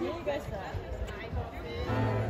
You guys that.